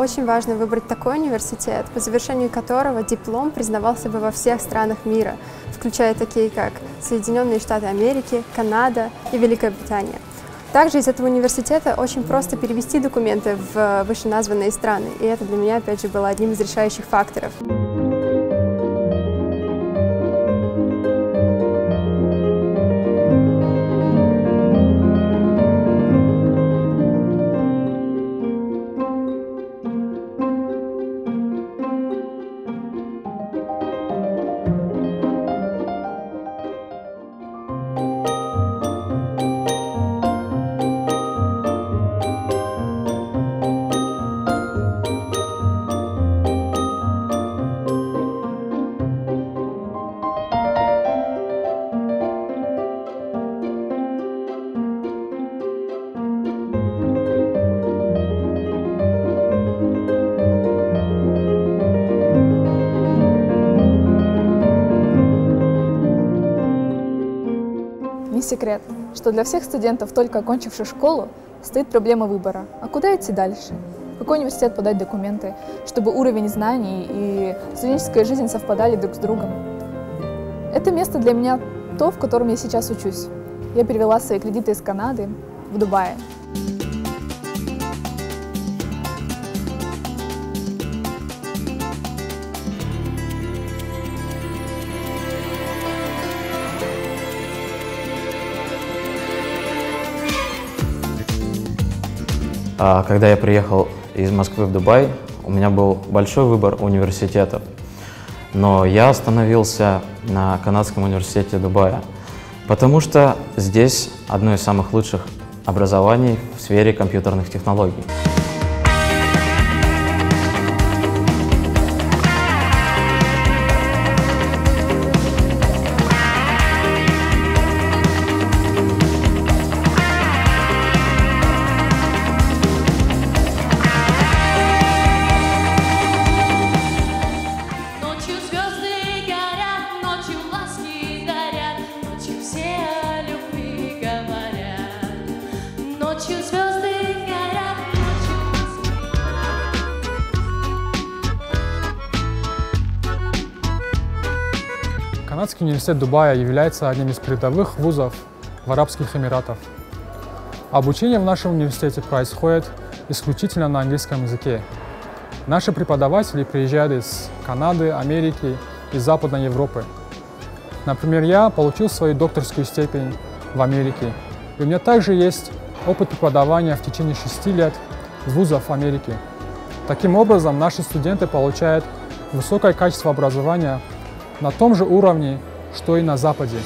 очень важно выбрать такой университет, по завершению которого диплом признавался бы во всех странах мира, включая такие как Соединенные Штаты Америки, Канада и Великая Британия. Также из этого университета очень просто перевести документы в вышеназванные страны, и это для меня, опять же, было одним из решающих факторов. Не секрет, что для всех студентов, только окончивших школу, стоит проблема выбора. А куда идти дальше? В какой университет подать документы, чтобы уровень знаний и студенческая жизнь совпадали друг с другом? Это место для меня то, в котором я сейчас учусь. Я перевела свои кредиты из Канады в Дубае. Когда я приехал из Москвы в Дубай, у меня был большой выбор университетов. Но я остановился на Канадском университете Дубая, потому что здесь одно из самых лучших образований в сфере компьютерных технологий. Канадский университет Дубая является одним из передовых вузов в Арабских Эмиратах. Обучение в нашем университете происходит исключительно на английском языке. Наши преподаватели приезжают из Канады, Америки и Западной Европы. Например, я получил свою докторскую степень в Америке, и у меня также есть опыт преподавания в течение шести лет в вузах Америки. Таким образом, наши студенты получают высокое качество образования на том же уровне, что и на Западе.